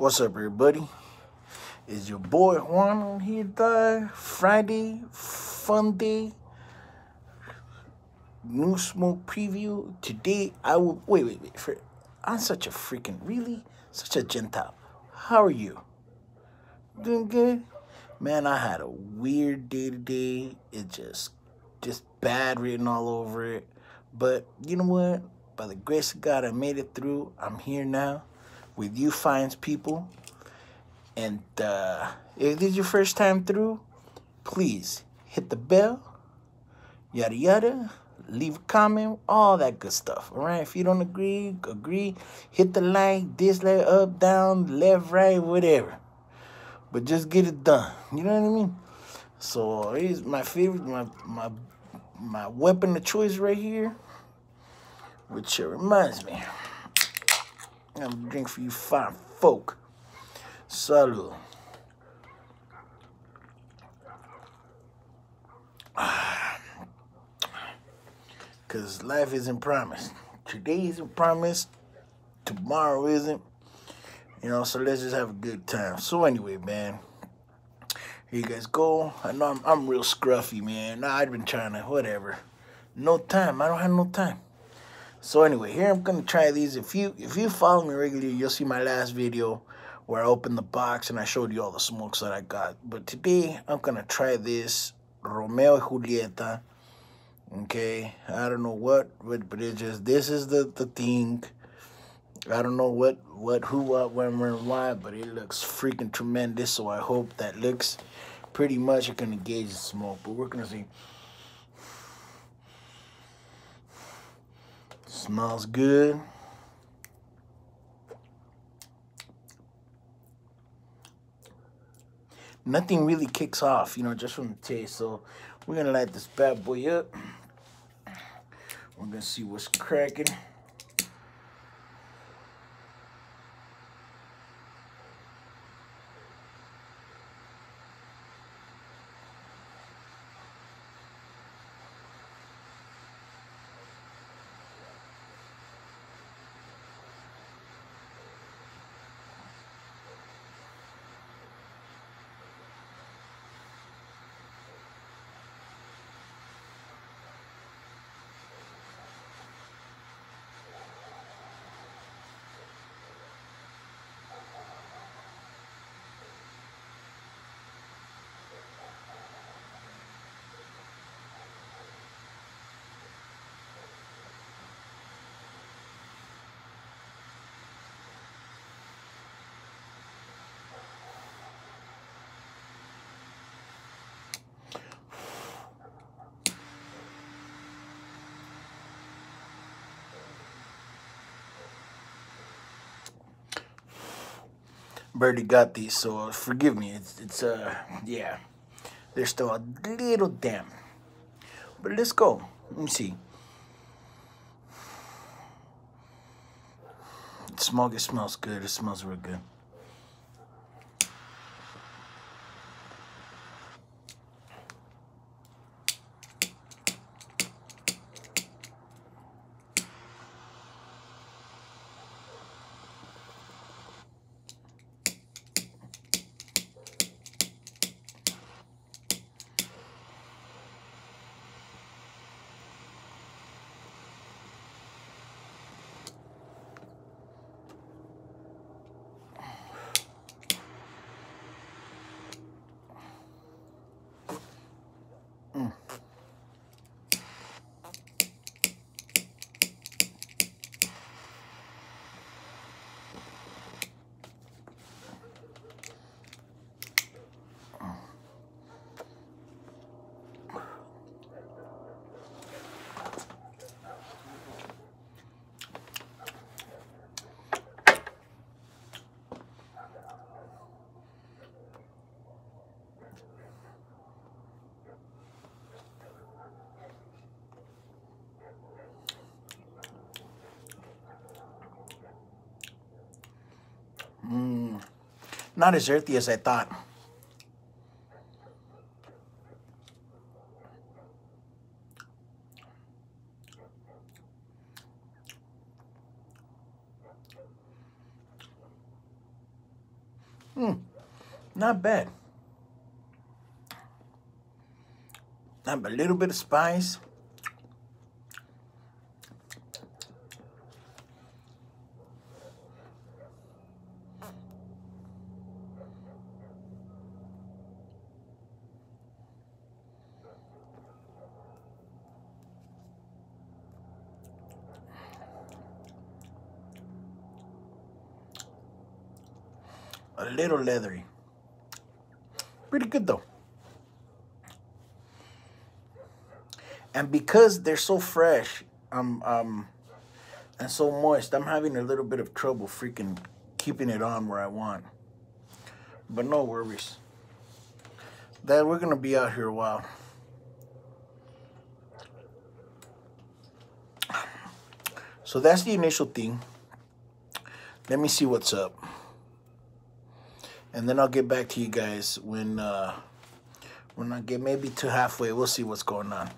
What's up, everybody? Is your boy Juan here, dog? Friday, fun day, new smoke preview. Today, I will wait, wait, wait. For I'm such a freaking really such a gentile. How are you? Doing good, man. I had a weird day today. It just, just bad written all over it. But you know what? By the grace of God, I made it through. I'm here now with you fine people. And uh, if this is your first time through, please hit the bell, yada yada, leave a comment, all that good stuff. All right. If you don't agree, agree, hit the like, dislike, up, down, left, right, whatever. But just get it done. You know what I mean? So it's my favorite, my my my weapon of choice right here, which reminds me. I'm gonna drink for you fine folk. Salud. Ah. Cause life isn't promised. Today isn't promised. Tomorrow isn't. You know, so let's just have a good time. So anyway, man. Here you guys go. I know I'm, I'm real scruffy, man. Nah, I've been trying to, whatever. No time. I don't have no time. So anyway, here I'm gonna try these. If you if you follow me regularly, you'll see my last video where I opened the box and I showed you all the smokes that I got. But today I'm gonna try this Romeo y Julieta. Okay, I don't know what, but but it just this is the the thing. I don't know what what who what when where why, but it looks freaking tremendous. So I hope that looks pretty much. I can engage the smoke, but we're gonna see. Smells good. Nothing really kicks off, you know, just from the taste. So we're gonna light this bad boy up. We're gonna see what's cracking. Birdie got these, so forgive me. It's, it's uh, yeah. They're still a little damp. But let's go. Let me see. Smog, it smells good. It smells real good. Mm, not as earthy as I thought. Hmm, not bad. Not a little bit of spice. A little leathery. Pretty good though. And because they're so fresh, um, um, and so moist, I'm having a little bit of trouble freaking keeping it on where I want. But no worries. That we're gonna be out here a while. So that's the initial thing. Let me see what's up and then I'll get back to you guys when uh, when I get maybe to halfway. We'll see what's going on.